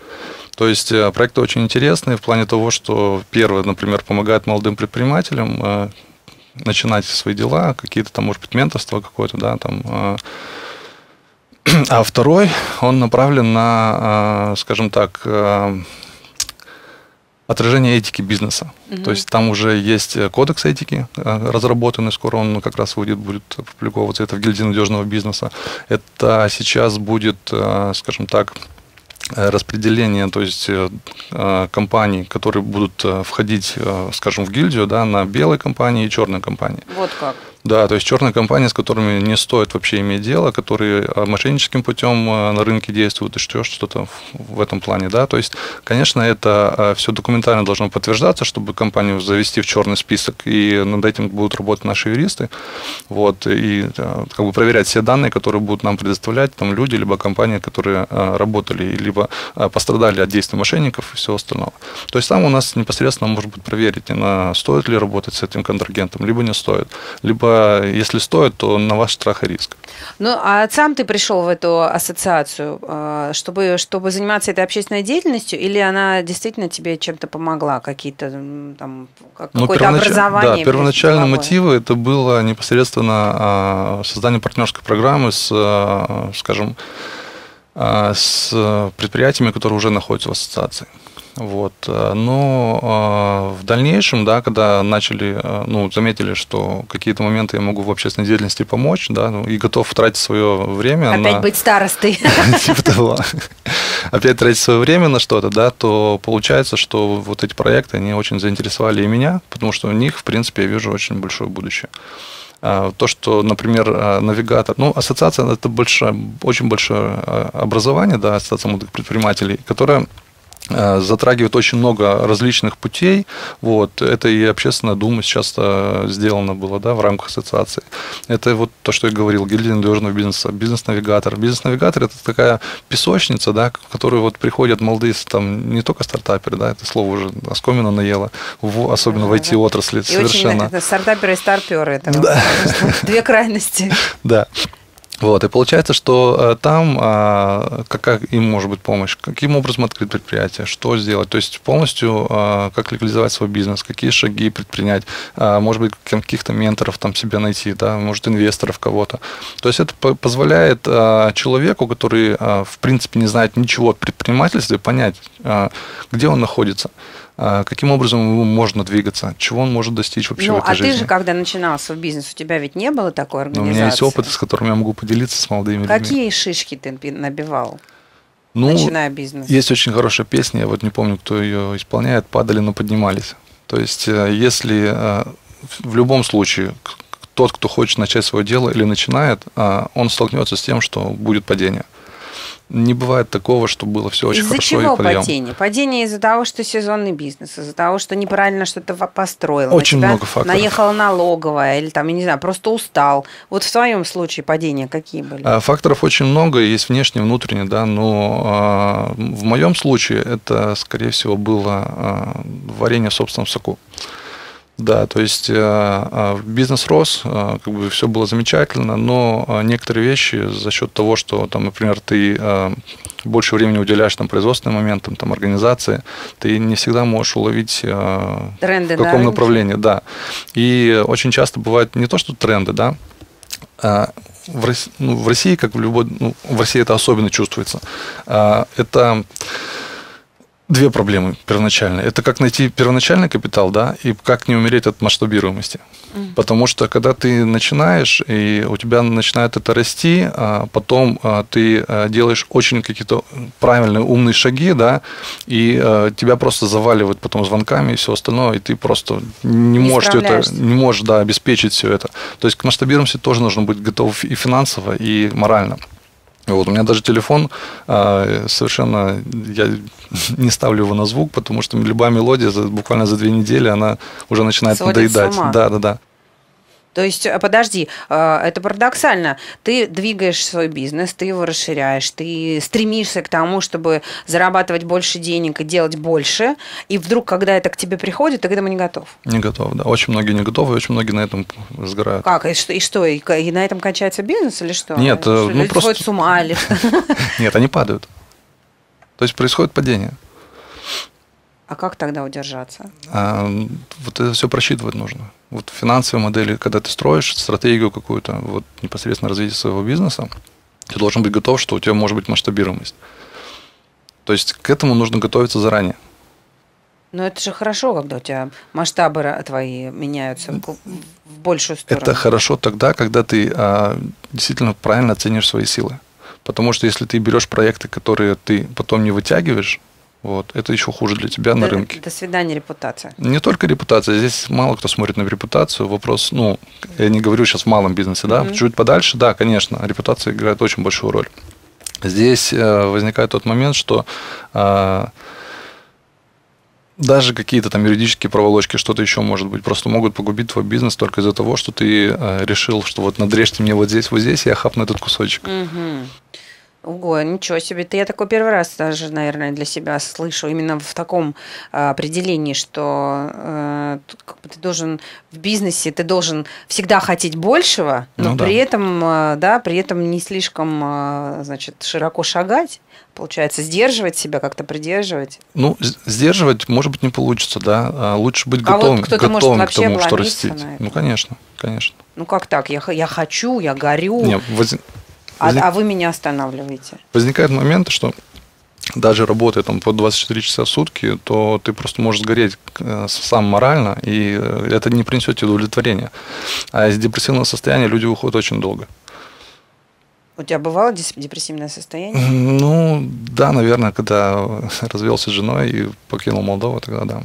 То есть э, проекты очень интересные в плане того, что первый, например, помогает молодым предпринимателям начинать свои дела, какие-то там, может быть, менторство какое-то, да, там. Э, а второй, он направлен на, скажем так, отражение этики бизнеса. Угу. То есть там уже есть э, кодекс этики э, разработанный, скоро он как раз выйдет, будет публиковываться, это в гильдии надежного бизнеса. Это сейчас будет, э, скажем так, распределение, то есть компаний, которые будут входить, скажем, в гильдию, да, на белые компании и черные компании. Вот как. Да, то есть черные компании, с которыми не стоит вообще иметь дело, которые а, мошенническим путем а, на рынке действуют и что, что-то в этом плане, да. То есть, конечно, это а, все документально должно подтверждаться, чтобы компанию завести в черный список, и над этим будут работать наши юристы, вот, и как бы проверять все данные, которые будут нам предоставлять там люди, либо компании, которые работали, либо пострадали от действий мошенников и всего остального. То есть там у нас непосредственно может быть проверить, стоит ли работать с этим контрагентом, либо не стоит, либо если стоит, то на ваш страх и риск. Ну, а сам ты пришел в эту ассоциацию, а, чтобы, чтобы заниматься этой общественной деятельностью, или она действительно тебе чем-то помогла, какие-то там, ну, какое-то ну, образование? Да, первоначальные мотивы это было непосредственно а, создание партнерской программы с, а, скажем, с предприятиями, которые уже находятся в ассоциации. Вот. Э, но э, в дальнейшем, да, когда начали, э, ну, заметили, что какие-то моменты я могу в общественной деятельности помочь, да, ну, и готов тратить свое время Опять на... быть старостой. <laughs> Типа того. Опять тратить свое время на что-то, да, то получается, что вот эти проекты, они очень заинтересовали и меня, потому что у них, в принципе, я вижу очень большое будущее. А, то, что, например, навигатор, ну, ассоциация это большое, очень большое образование, да, ассоциация молодых предпринимателей, которая Э, затрагивает очень много различных путей. Вот. Это и общественная дума сейчас э, сделано было да, в рамках ассоциации. Это вот то, что я говорил, гильдия надежного бизнеса, бизнес-навигатор. Бизнес-навигатор – это такая песочница, да, в которую вот приходят молодые, там, не только стартаперы, да, это слово уже оскомину наело, в, особенно в IT-отрасли. Совершенно. Очень, стартаперы и старперы, это да. <laughs> две крайности. Да. Вот, и получается, что э, там э, какая им может быть помощь, каким образом открыть предприятие, что сделать, то есть полностью э, как легализовать свой бизнес, какие шаги предпринять, э, может быть, каких-то менторов там себе найти, да, может, инвесторов кого-то. То есть это позволяет человеку, который, в принципе, не знает ничего о предпринимательстве, понять, где он находится. А каким образом ему можно двигаться, чего он может достичь вообще ну, в этой а жизни. А ты же, когда начинал свой бизнес, у тебя ведь не было такой организации? Но у меня есть опыт, с которым я могу поделиться с молодыми Какие людьми. Какие шишки ты набивал? Ну, начиная бизнес. Есть очень хорошая песня, я вот не помню, кто ее исполняет, падали, но поднимались. То есть, э, если э, в любом случае тот, кто хочет начать свое дело или начинает, э, он столкнется с тем, что будет падение не бывает такого, что было все очень из-за хорошо. Из-за чего падение? Падение из-за того, что сезонный бизнес, из-за того, что неправильно что-то построил. Очень много факторов. Наехала налоговая или там, я не знаю, просто устал. Вот в твоем случае падения какие были? А, факторов очень много, есть внешние, внутренние, да, но а, в моем случае это, скорее всего, было а, варенье в собственном соку. Да, то есть э, э, бизнес рос, э, как бы все было замечательно, но некоторые вещи за счет того, что, там, например, ты больше времени уделяешь там, производственным моментам, там, организации, ты не всегда можешь уловить тренды, в каком направлении. Да. И очень часто бывает не то, что тренды, да, а в России, ну, в России, как в любой, ну, в России это особенно чувствуется. Это две проблемы первоначальные. Это как найти первоначальный капитал, да, и как не умереть от масштабируемости. Mm. Потому что когда ты начинаешь, и у тебя начинает это расти, а потом а, ты а, делаешь очень какие-то правильные, умные шаги, да, и а, тебя просто заваливают потом звонками и все остальное, и ты просто не, не можешь это, не можешь, да, обеспечить все это. То есть к масштабируемости тоже нужно быть готов и финансово, и морально. Вот, у меня даже телефон а, совершенно я <laughs> не ставлю его на звук, потому что любая мелодия за, буквально за две недели она уже начинает Сводит надоедать. Да, да, да. То есть, э, подожди, э, это парадоксально. Ты двигаешь свой бизнес, ты его расширяешь, ты стремишься к тому, чтобы зарабатывать больше денег и делать больше, и вдруг, когда это к тебе приходит, ты к этому не готов. Не готов, да. Очень многие не готовы, и очень многие на этом сгорают. Как? И что? И, что? и, и на этом кончается бизнес или что? Нет, что, ну люди просто... с ума или что? <laughs> Нет, они падают. То есть происходит падение. А как тогда удержаться? А, вот это все просчитывать нужно. Вот финансовые модели, когда ты строишь стратегию какую-то, вот непосредственно развития своего бизнеса, ты должен быть готов, что у тебя может быть масштабируемость. То есть к этому нужно готовиться заранее. Но это же хорошо, когда у тебя масштабы твои меняются в большую сторону. Это хорошо тогда, когда ты а, действительно правильно оценишь свои силы. Потому что если ты берешь проекты, которые ты потом не вытягиваешь, вот, это еще хуже для тебя до, на рынке. До свидания, репутация. Не только репутация, здесь мало кто смотрит на репутацию. Вопрос, ну, я не говорю сейчас в малом бизнесе, да, mm-hmm. чуть подальше, да, конечно, репутация играет очень большую роль. Здесь э, возникает тот момент, что э, даже какие-то там юридические проволочки, что-то еще может быть, просто могут погубить твой бизнес только из-за того, что ты э, решил, что вот надрежьте мне вот здесь, вот здесь, я хапну этот кусочек. Угу. Ого, ничего себе. Это я такой первый раз даже, наверное, для себя слышу именно в таком э, определении, что э, как бы ты должен в бизнесе, ты должен всегда хотеть большего, но ну, при да. этом, э, да, при этом не слишком, э, значит, широко шагать. Получается, сдерживать себя, как-то придерживать. Ну, сдерживать, может быть, не получится, да. Лучше быть готовым, а вот готовым может к тому, что растить. Ну, конечно, конечно. Ну, как так? Я, я хочу, я горю. Нет, воз... А, Возник... а вы меня останавливаете? Возникает момент, что даже работая там по 24 часа в сутки, то ты просто можешь сгореть э, сам морально, и э, это не принесет тебе удовлетворения. А из депрессивного состояния люди уходят очень долго. У тебя бывало депрессивное состояние? Ну, да, наверное, когда <laughs> развелся с женой и покинул Молдову, тогда да.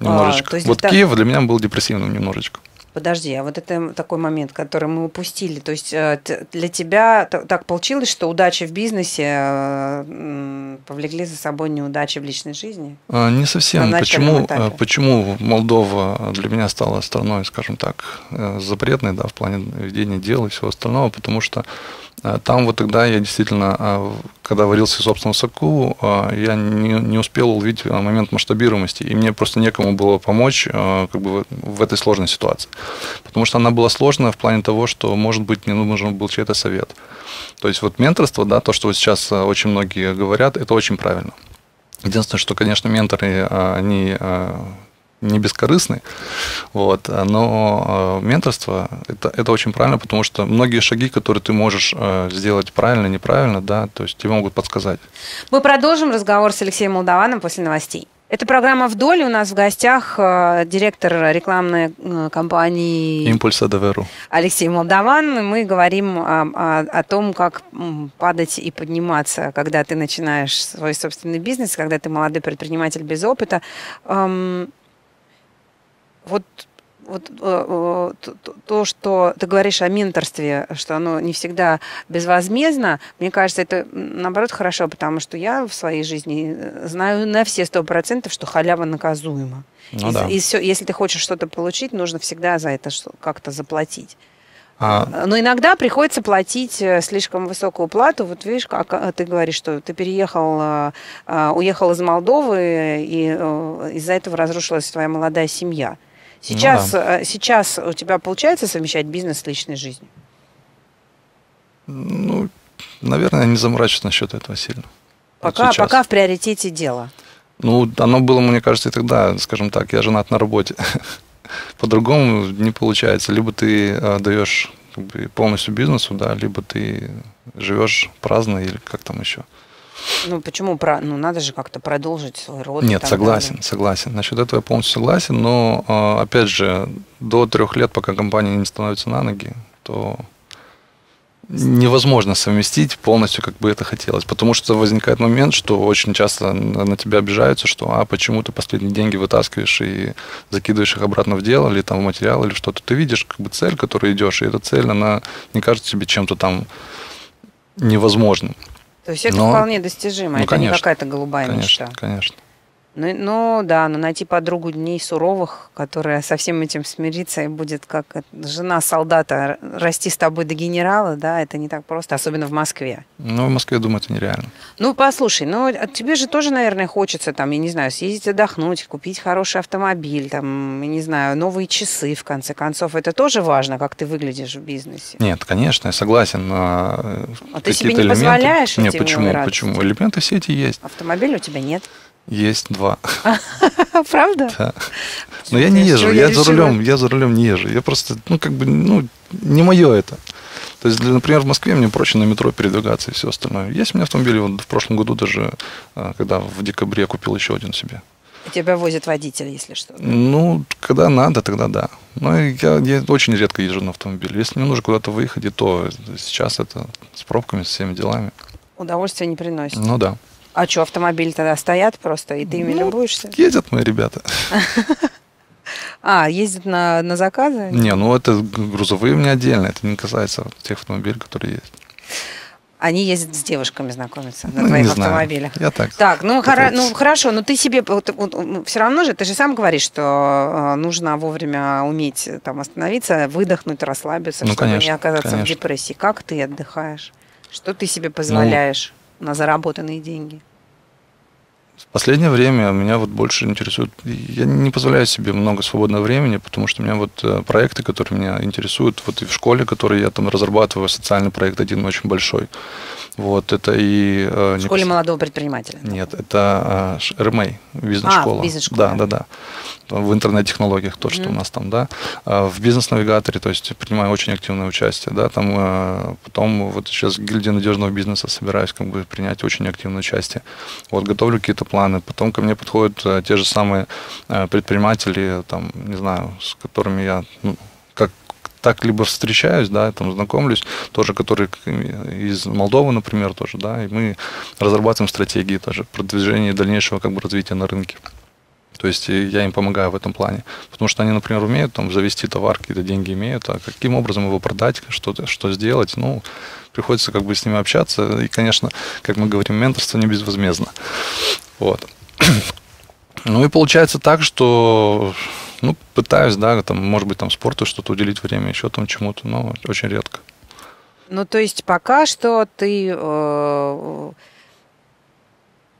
А, немножечко. А, вот это... Киев для меня был депрессивным немножечко. Подожди, а вот это такой момент, который мы упустили. То есть э, для тебя так получилось, что удачи в бизнесе э, повлекли за собой неудачи в личной жизни? А, не совсем. Почему, этапе? почему Молдова для меня стала страной, скажем так, э, запретной, да, в плане ведения дел и всего остального? Потому что там вот тогда я действительно, когда варился в собственном соку, я не, не успел увидеть момент масштабируемости, и мне просто некому было помочь как бы в этой сложной ситуации. Потому что она была сложная в плане того, что, может быть, мне нужен был чей-то совет. То есть вот менторство, да, то, что сейчас очень многие говорят, это очень правильно. Единственное, что, конечно, менторы, они не бескорыстный, вот, но э, менторство это, это очень правильно, потому что многие шаги, которые ты можешь э, сделать правильно, неправильно, да, то есть тебе могут подсказать. Мы продолжим разговор с Алексеем Молдованом после новостей. Это программа «Вдоль». У нас в гостях э, директор рекламной э, компании «Импульса ДВРУ» Алексей Молдаван. Мы говорим о, о, о том, как падать и подниматься, когда ты начинаешь свой собственный бизнес, когда ты молодой предприниматель без опыта. Эм, вот вот э, э, то, что ты говоришь о менторстве, что оно не всегда безвозмездно, мне кажется, это наоборот хорошо, потому что я в своей жизни э, знаю на все сто процентов, что халява наказуема. Ну, и, да. и все, если ты хочешь что-то получить, нужно всегда за это как-то заплатить. А... Но иногда приходится платить слишком высокую плату. Вот видишь, как ты говоришь, что ты переехал, уехал из Молдовы, и из-за этого разрушилась твоя молодая семья. Сейчас, ну, да. Э, сейчас у тебя получается совмещать бизнес с личной жизнью? Ну, наверное, не заморачиваюсь насчет этого сильно. Пока, вот пока в приоритете дело. Ну, оно было, мне кажется, и тогда, скажем так, я женат на работе. <laughs> По-другому не получается. Либо ты э, даешь полностью бизнесу, да, либо ты живешь праздно или как там еще. Ну, почему? Про... Ну, надо же как-то продолжить свой род. Нет, согласен, далее. согласен. Насчет этого я полностью согласен, но, а, опять же, до трех лет, пока компания не становится на ноги, то невозможно совместить полностью, как бы это хотелось. Потому что возникает момент, что очень часто на тебя обижаются, что а почему ты последние деньги вытаскиваешь и закидываешь их обратно в дело, или там в материал, или что-то. Ты видишь как бы цель, которую идешь, и эта цель, она не кажется тебе чем-то там невозможным. То есть это но, вполне достижимо, ну, это конечно, не какая-то голубая конечно, мечта. Конечно. Ну, ну да, но найти подругу дней суровых, которая со всем этим смирится и будет как жена солдата расти с тобой до генерала, да, это не так просто, особенно в Москве. Ну, в Москве, думаю, это нереально. Ну, послушай, ну, тебе же тоже, наверное, хочется там, я не знаю, съездить отдохнуть, купить хороший автомобиль, там, я не знаю, новые часы, в конце концов. Это тоже важно, как ты выглядишь в бизнесе. Нет, конечно, я согласен. А ты себе не элементы... позволяешь Нет, почему? Почему? Элементы все эти есть. Автомобиля у тебя нет. Есть два. <laughs> Правда? Да. Но я не езжу, я, за рулем, я за рулем не езжу. Я просто, ну, как бы, ну, не мое это. То есть, для, например, в Москве мне проще на метро передвигаться и все остальное. Есть у меня автомобиль, вот в прошлом году даже, а, когда в декабре я купил еще один себе. Тебя возит водитель, если что. Ну, когда надо, тогда да. Но я, я очень редко езжу на автомобиле. Если мне нужно куда-то выехать, и то сейчас это с пробками, с всеми делами. Удовольствия не приносит. Ну да. А что, автомобили тогда стоят просто, и ты ими Ну, любуешься? Ездят мои ребята. <laughs> А, ездят на, на заказы? Не, ну это грузовые мне отдельно. Это не касается тех автомобилей, которые есть. Они ездят с девушками знакомиться на Ну, твоих не знаю. автомобилях. Я так. Так, ну, Пытается. ну хорошо, но ты себе все равно же, ты же сам говоришь, что э, нужно вовремя уметь э, там остановиться, выдохнуть, расслабиться, Ну, чтобы конечно, не оказаться конечно. в депрессии. Как ты отдыхаешь? Что ты себе позволяешь на заработанные деньги? В последнее время меня вот больше интересует... Я не позволяю себе много свободного времени, потому что у меня вот э, проекты, которые меня интересуют, вот и в школе, которые я там разрабатываю, социальный проект один очень большой. Вот, это и... э, В школе непос- молодого предпринимателя. Нет, это ш- РМА, бизнес-школа. А, бизнес-школа. Да, да, да. В интернет-технологиях, то, что Мгм. у нас там, да. А В бизнес-навигаторе, то есть принимаю очень активное участие, да, там э, потом вот сейчас в гильдии надежного бизнеса собираюсь как бы принять очень активное участие. Вот готовлю какие-то планы, потом ко мне подходят э, те же самые предприниматели, там, не знаю, с которыми я, ну, как так либо встречаюсь, да, там знакомлюсь, тоже, которые из Молдовы, например, тоже, да, и мы разрабатываем стратегии тоже продвижения дальнейшего как бы развития на рынке. То есть и я им помогаю в этом плане. Потому что они, например, умеют там завести товар, какие-то деньги имеют, а каким образом его продать, что, что сделать, ну, приходится как бы с ними общаться. И, конечно, как мы говорим, менторство не безвозмездно. Вот. <clears throat> Ну и получается так, что ну, пытаюсь, да, там, может быть, там спорту что-то уделить время, еще там чему-то, но очень редко. Ну, то есть пока что ты э,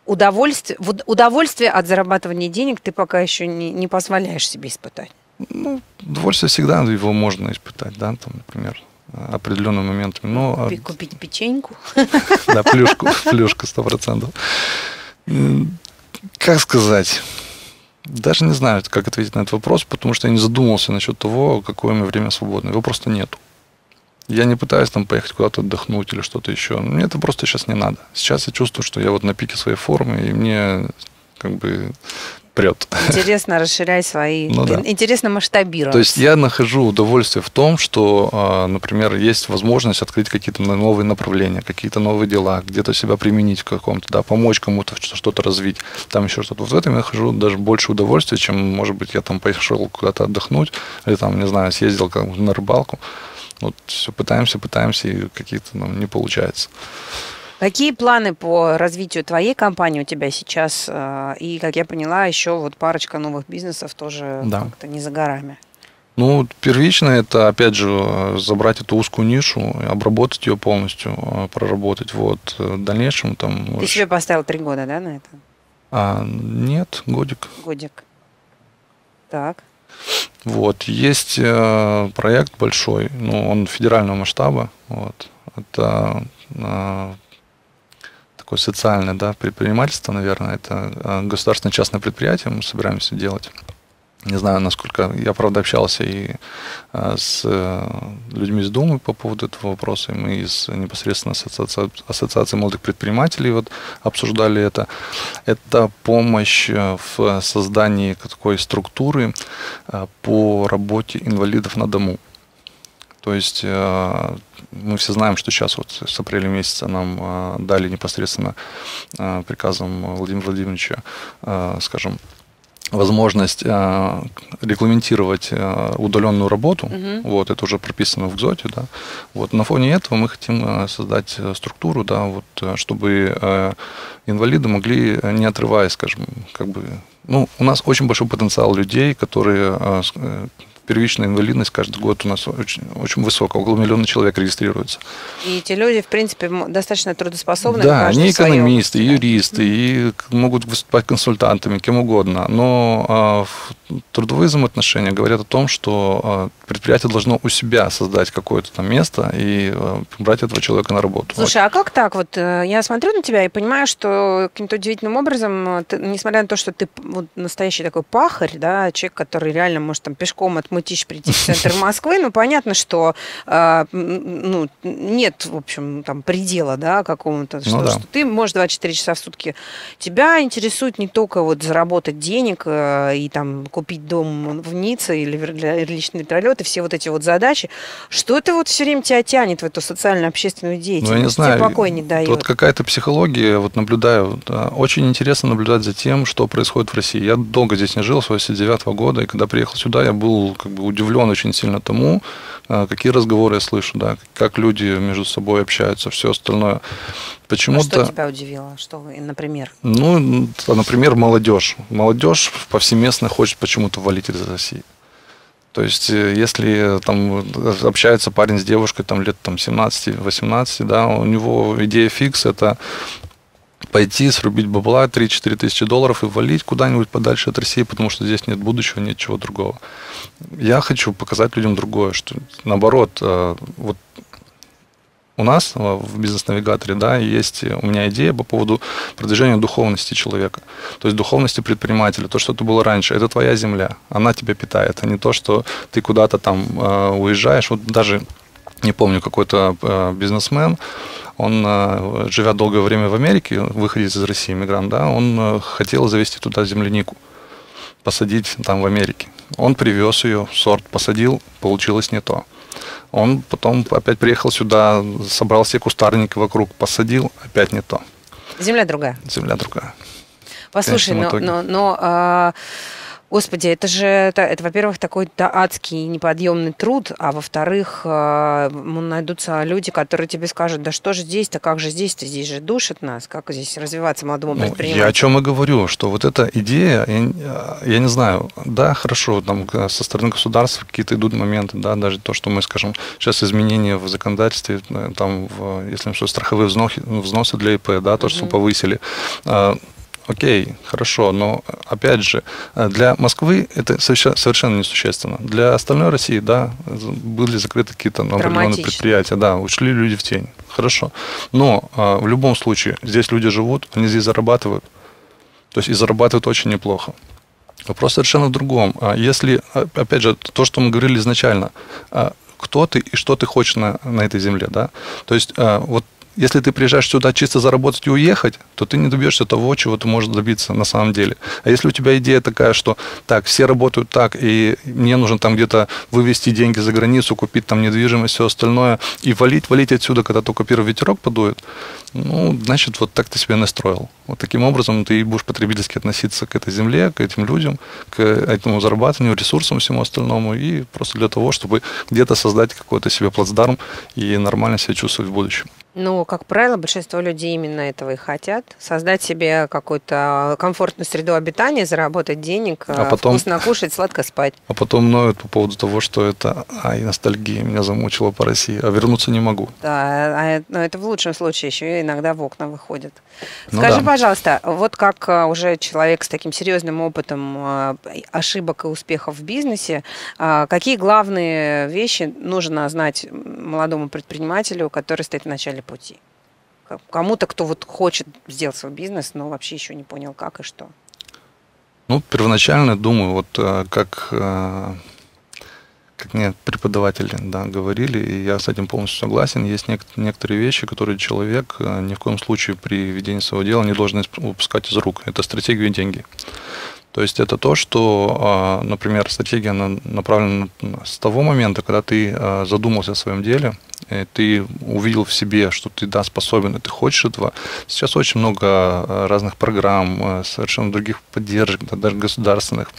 удовольствие, удовольствие от зарабатывания денег ты пока еще не, не позволяешь себе испытать. Ну, удовольствие всегда его можно испытать, да, там, например, определенным моментом. Но, а, Купи- Купить печеньку. <laughs> да, плюшку, плюшку, сто процентов. Как сказать? Даже не знаю, как ответить на этот вопрос, потому что я не задумывался насчет того, какое у меня время свободное. Его просто нету. Я не пытаюсь там поехать куда-то отдохнуть или что-то еще. Мне это просто сейчас не надо. Сейчас я чувствую, что я вот на пике своей формы, и мне как бы прет. Интересно расширяй свои... Ну да. Интересно масштабировать. То есть я нахожу удовольствие в том, что, а, например, есть возможность открыть какие-то новые направления, какие-то новые дела, где-то себя применить в каком-то, да, помочь кому-то что- что-то развить, там еще что-то. Вот в этом я нахожу даже больше удовольствия, чем, может быть, я там пошел куда-то отдохнуть, или там, не знаю, съездил как на рыбалку. Вот все пытаемся, пытаемся, и какие-то нам не получается. Какие планы по развитию твоей компании у тебя сейчас? э, И, как я поняла, еще вот парочка новых бизнесов тоже Да. как-то не за горами. Ну, первично это, опять же, забрать эту узкую нишу, обработать ее полностью, э, проработать. Вот. Э, В дальнейшем там... Ты уж- себе поставил три года, да, на это? А, нет, годик. Годик. Так. Вот. Есть э, проект большой, ну, он федерального масштаба. Вот. Это э, такое социальное да, предпринимательство, наверное. Это э, государственное частное предприятие мы собираемся делать. Не знаю, насколько я, правда, общался и э, с э, людьми из Думы по поводу этого вопроса, и мы из непосредственно ассоциации, ассоциации молодых предпринимателей вот обсуждали это. Это помощь э, в создании такой структуры э, по работе инвалидов на дому. То есть э, мы все знаем, что сейчас вот с апреля месяца нам э, дали непосредственно э, приказом Владимира Владимировича, скажем, возможность э, регламентировать э, удаленную работу. Мгм. Вот, это уже прописано в ГЗОТе, да. Вот на фоне этого мы хотим э, создать структуру, да, вот, чтобы э, инвалиды могли, не отрываясь, скажем, как бы, ну, у нас очень большой потенциал людей, которые э, первичная инвалидность каждый год у нас очень, очень высокая, около миллиона человек регистрируется. И эти люди, в принципе, достаточно трудоспособны. Да, они в своем. экономисты, юристы, и могут выступать консультантами, кем угодно. Но а, трудовые взаимоотношения говорят о том, что предприятие должно у себя создать какое-то там место и брать этого человека на работу. Слушай, а как так? Вот я смотрю на тебя и понимаю, что каким-то удивительным образом, ты, несмотря на то, что ты вот настоящий такой пахарь, да, человек, который реально может там пешком от Мытищ прийти в центр <laughs> Москвы, ну понятно, что ну, нет, в общем, там предела, да, какому-то, ну, что, да. что ты можешь 24 часа в сутки. Тебя интересует не только вот заработать денег э, и там купить дом в Ницце или личный вертолет и все вот эти вот задачи. Что это вот все время тебя тянет в эту социально-общественную деятельность? Ну, я не знаю. Тебе покой не дает. Вот какая-то психология, вот наблюдаю. Да, очень интересно наблюдать за тем, что происходит в России. Я долго здесь не жил, с 89 -го года, и когда приехал сюда, я был как бы удивлен очень сильно тому, э, какие разговоры я слышу, да, как люди между собой общаются, все остальное. Почему-то... А что тебя удивило? Что, например? Ну, например, молодежь. Молодежь повсеместно хочет почему-то валить из России. То есть, э, если там общается парень с девушкой там, лет там, 17-18, да, у него идея фикс – это пойти, срубить бабла 3-4 тысячи долларов и валить куда-нибудь подальше от России, потому что здесь нет будущего, нет чего другого. Я хочу показать людям другое, что наоборот, э, вот у нас э, в бизнес-навигаторе, да, есть у меня идея по поводу продвижения духовности человека. То есть духовности предпринимателя, то, что это было раньше, это твоя земля, она тебя питает, а не то, что ты куда-то там э, уезжаешь. Вот даже не помню, какой-то э, бизнесмен, он, живя долгое время в Америке, выходит из России, иммигрант, да, он хотел завести туда землянику, посадить там в Америке. Он привез ее, сорт посадил, получилось не то. Он потом опять приехал сюда, собрал все кустарники вокруг, посадил, опять не то. Земля другая. Земля другая. Послушай, но, но, но а, Господи, это же, это, это во-первых, такой да, адский неподъемный труд, а во-вторых, э, найдутся люди, которые тебе скажут, да что же здесь-то, как же здесь-то, здесь же душит нас, как здесь развиваться молодому ну, предпринимателю. Я о чем и говорю, что вот эта идея, я, я не знаю, да, хорошо, там со стороны государства какие-то идут моменты, да, даже то, что мы, скажем, сейчас изменения в законодательстве, э, там, в, если что, страховые взносы, взносы для ИП, да, то, что mm-hmm. повысили, э, окей, хорошо, но опять же, для Москвы это совершенно несущественно. Для остальной России, да, были закрыты какие-то ну, определенные предприятия, да, ушли люди в тень. Хорошо. Но а, в любом случае, здесь люди живут, они здесь зарабатывают. То есть и зарабатывают очень неплохо. Вопрос совершенно в другом. А если, а, опять же, то, что мы говорили изначально, кто ты и что ты хочешь на, на этой земле, да? То есть вот если ты приезжаешь сюда чисто заработать и уехать, то ты не добьешься того, чего ты можешь добиться на самом деле. А если у тебя идея такая, что так, все работают так, и мне нужно там где-то вывести деньги за границу, купить там недвижимость, все остальное, и валить, валить отсюда, когда только первый ветерок подует, ну, значит, вот так ты себя настроил. Вот таким образом ты будешь потребительски относиться к этой земле, к этим людям, к этому зарабатыванию, ресурсам, всему остальному, и просто для того, чтобы где-то создать какой-то себе плацдарм и нормально себя чувствовать в будущем. Ну, как правило, большинство людей именно этого и хотят. Создать себе какую-то комфортную среду обитания, заработать денег, а э, потом, вкусно кушать, сладко спать. А потом ноют по поводу того, что это, ай, ностальгия меня замучила по России, а вернуться не могу. Да, а, но это в лучшем случае еще иногда в окна выходит. Ну, Скажи, да. пожалуйста, вот как э, уже человек с таким серьезным опытом э, ошибок и успехов в бизнесе, какие главные вещи нужно знать молодому предпринимателю, который стоит в начале пути. Кому-то, кто вот хочет сделать свой бизнес, но вообще еще не понял, как и что. Ну, первоначально думаю, вот э, как, э, как мне преподаватели да, говорили, и я с этим полностью согласен, есть некоторые вещи, которые человек э, ни в коем случае при ведении своего дела не должен упускать из рук. Это стратегия и деньги. То есть это то, что, а, например, стратегия направлена с того момента, когда ты а, задумался о своем деле, ты увидел в себе, что ты да, способен, и ты хочешь этого. Сейчас очень много а, разных программ, совершенно других поддержек, даже государственных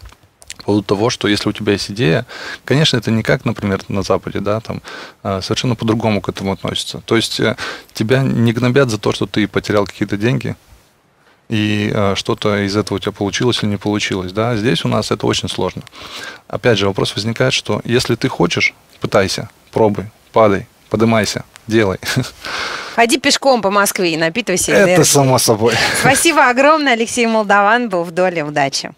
по поводу того, что если у тебя есть идея, конечно, это не как, например, на Западе, да, там совершенно по-другому к этому относятся. То есть э, тебя не гнобят за то, что ты потерял какие-то деньги, и э, что-то из этого у тебя получилось или не получилось. Да? Здесь у нас это очень сложно. Опять же, вопрос возникает, что если ты хочешь, пытайся, пробуй, падай, подымайся, делай. <laughs> Ходи пешком по Москве и напитывайся энергией. Это само собой. Спасибо огромное. Алексей Молдаван был в доле удачи.